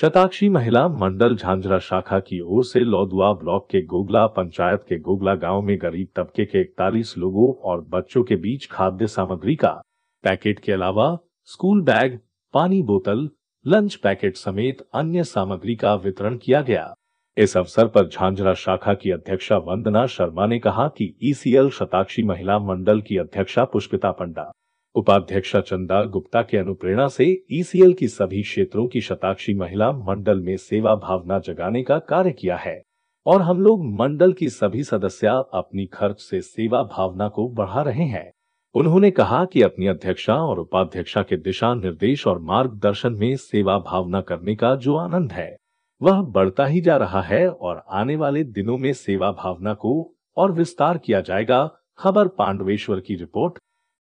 शताक्षी महिला मंडल झांझरा शाखा की ओर से लौदुआ ब्लॉक के गोगला पंचायत के गोगला गाँव में गरीब तबके के इकतालीस लोगों और बच्चों के बीच खाद्य सामग्री का पैकेट के अलावा स्कूल बैग, पानी बोतल, लंच पैकेट समेत अन्य सामग्री का वितरण किया गया। इस अवसर पर झांझरा शाखा की अध्यक्षा वंदना शर्मा ने कहा कि ईसीएल शताक्षी महिला मंडल की अध्यक्षा पुष्पिता पंडा उपाध्यक्षा चंदा गुप्ता के अनुप्रेरणा से ईसीएल की सभी क्षेत्रों की शताक्षी महिला मंडल में सेवा भावना जगाने का कार्य किया है। और हम लोग मंडल की सभी सदस्य अपनी खर्च से सेवा भावना को बढ़ा रहे हैं। उन्होंने कहा कि अपनी अध्यक्षा और उपाध्यक्षा के दिशा निर्देश और मार्गदर्शन में सेवा भावना करने का जो आनंद है, वह बढ़ता ही जा रहा है और आने वाले दिनों में सेवा भावना को और विस्तार किया जाएगा। खबर पांडवेश्वर की रिपोर्ट।